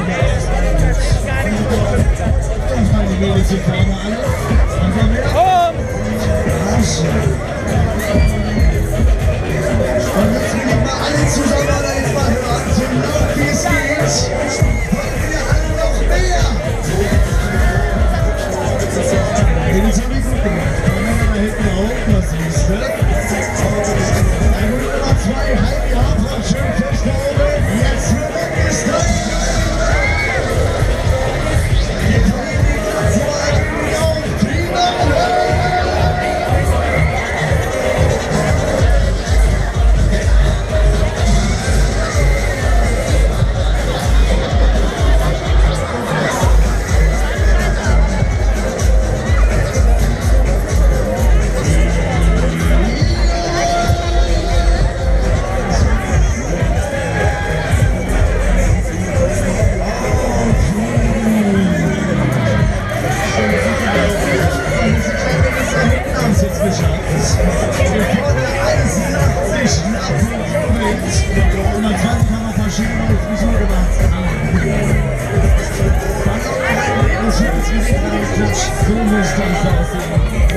i'm going to move it to the Thank you. geschafft. Wir vorne alles nackig, nackig, Und am Und haben wir verschiedene gemacht. Dann auch ein Schild ist, so muss das aussehen.